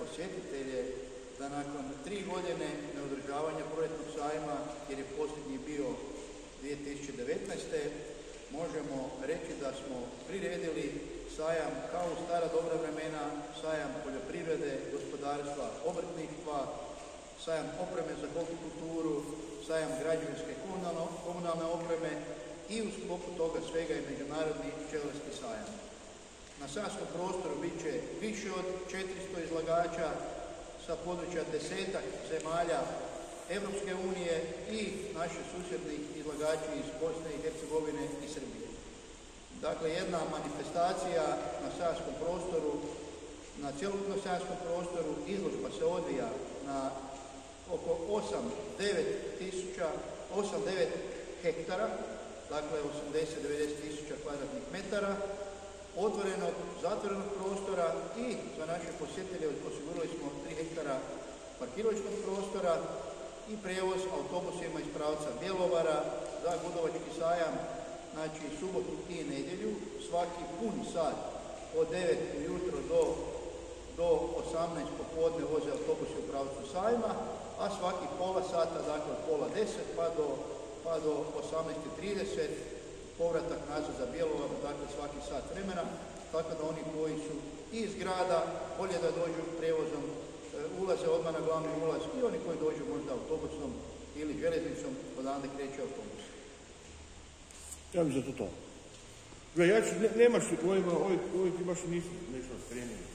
posjetitelje da nakon tri godine neodržavanja projektnog sajma, jer je posljednji bio 2019. možemo reći da smo priredili sajam kao u stara dobra vremena, sajam poljoprivrede, gospodarstva, obrtništva, sajam opreme za kulturu, sajam građevinske komunalne opreme i u sklopu toga svega je Međunarodni pčelarski sajam. Na savskom prostoru bit će više od 400 izlagača sa područja desetak zemalja Evropske unije i naši susjedni izlagači iz Bosne i Hercegovine i Srbije. Dakle, jedna manifestacija na savskom prostoru, na cjelokupnom savskom prostoru, izložba se odvija na oko 8-9 tisuća, 8-9 hektara, dakle 80-90 tisuća kvadratnih metara, otvorenog, zatvorenog prostora i za naše posjetitelje osigurali smo 3 hektara parkiraličkog prostora i prijevoz autobusima iz pravca Bjelovara za Gudovački sajam, znači subotu i nedjelju, svaki pun sat od 9 ujutro do, do 18 popodne voze autobusi u pravcu sajma, a svaki pola sata, dakle pola 10 pa do, pa do 18.30 povratak nazad za Bjelovar, dakle svaki sat vremena, tako da oni koji su iz grada, bolje da dođu prijevozom, e, ulaze odmah na glavni ulaz i oni koji dođu možda autobusom ili željeznicom, odande kreće autobus. Ja bih za to to. Ja ću, ne, nemaš pojma, ovi, ovi ti baš nisu nešto spremili.